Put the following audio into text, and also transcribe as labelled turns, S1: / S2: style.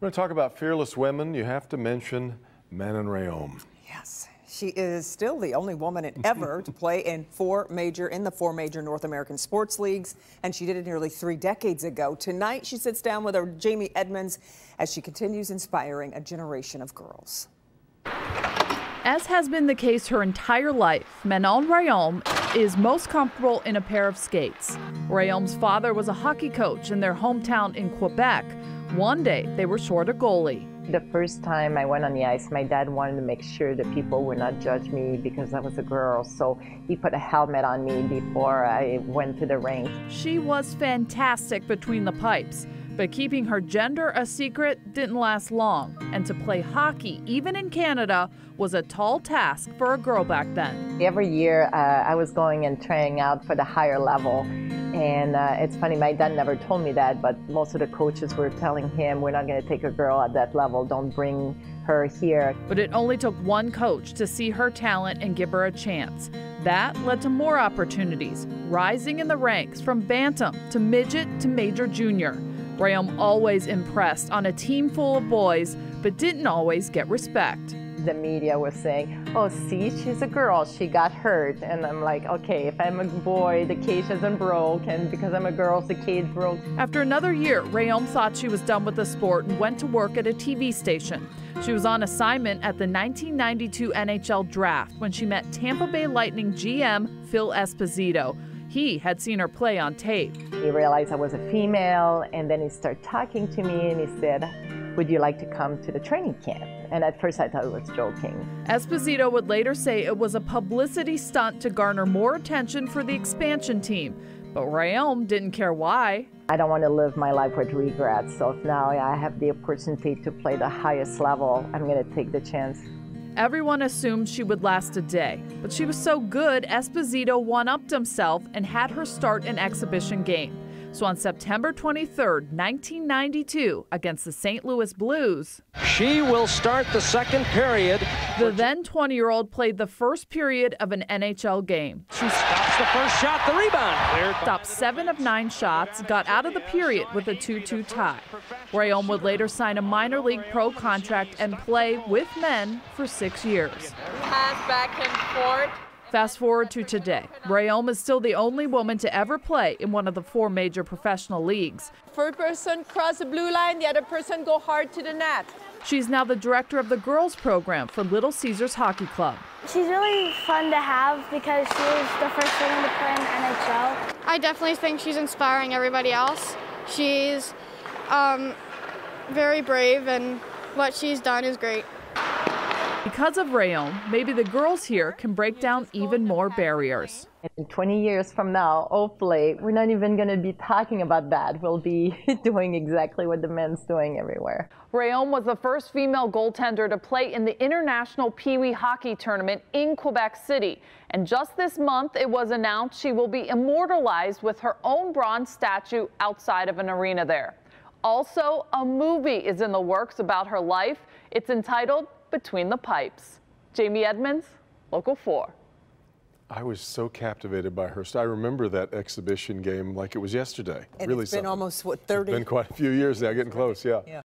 S1: We're going to talk about fearless women. You have to mention Manon Rhéaume.
S2: Yes, she is still the only woman ever to play in four major in the four major North American sports leagues, and she did it nearly three decades ago. Tonight, she sits down with her Jamie Edmonds as she continues inspiring a generation of girls.
S3: As has been the case her entire life, Manon Rhéaume is most comfortable in a pair of skates. Rhéaume's father was a hockey coach in their hometown in Quebec. One day, they were short a goalie.
S4: The first time I went on the ice, my dad wanted to make sure that people would not judge me because I was a girl. So he put a helmet on me before I went to the rink.
S3: She was fantastic between the pipes. But keeping her gender a secret didn't last long, and to play hockey, even in Canada, was a tall task for a girl back then.
S4: Every year, uh, I was going and trying out for the higher level. And uh, it's funny, my dad never told me that, but most of the coaches were telling him, we're not going to take a girl at that level, don't bring her here.
S3: But it only took one coach to see her talent and give her a chance. That led to more opportunities, rising in the ranks from bantam to midget to major junior. Rhéaume always impressed on a team full of boys, but didn't always get respect.
S4: The media was saying, oh, see, she's a girl, she got hurt. And I'm like, okay, if I'm a boy, the cage isn't broke, and because I'm a girl, the cage broke.
S3: After another year, Rhéaume thought she was done with the sport and went to work at a TV station. She was on assignment at the 1992 NHL draft when she met Tampa Bay Lightning GM Phil Esposito. He had seen her play on tape.
S4: He realized I was a female, and then he started talking to me and he said, Would you like to come to the training camp? And at first I thought he was joking.
S3: Esposito would later say it was a publicity stunt to garner more attention for the expansion team. But Rhéaume didn't care why.
S4: I don't want to live my life with regrets. So if now I have the opportunity to play the highest level, I'm going to take the chance.
S3: Everyone assumed she would last a day, but she was so good, Esposito one upped himself and had her start an exhibition game. So on September 23, 1992, against the St. Louis Blues,
S5: she will start the second period.
S3: The then 20 year old played the first period of an NHL game.
S5: She stops the first shot, the rebound cleared.
S3: Stopped seven of nine shots, got out of the period with a 2 2 tie. Rhéaume would later sign a minor league pro contract and play with men for six years.
S6: Pass back and forth.
S3: Fast forward to today. Rhéaume is still the only woman to ever play in one of the four major professional leagues.
S6: First person cross the blue line, the other person go hard to the net.
S3: She's now the director of the girls program for Little Caesars Hockey Club.
S7: She's really fun to have because she was the first woman to play in the NHL.
S8: I definitely think she's inspiring everybody else. She's um, very brave and what she's done is great.
S3: Because of Rhéaume, maybe the girls here can break down even more barriers.
S4: In 20 years from now, hopefully, we're not even going to be talking about that. We'll be doing exactly what the men's doing everywhere.
S3: Rhéaume was the first female goaltender to play in the International Pee Wee Hockey Tournament in Quebec City. And just this month, it was announced she will be immortalized with her own bronze statue outside of an arena there. Also, a movie is in the works about her life. It's entitled between the pipes. Jamie Edmonds, Local 4.
S1: I was so captivated by her. I remember that exhibition game like it was yesterday.
S2: And
S1: really
S2: it's been
S1: something.
S2: almost, what, 30?
S1: It's been quite a few years now, getting close, yeah. yeah.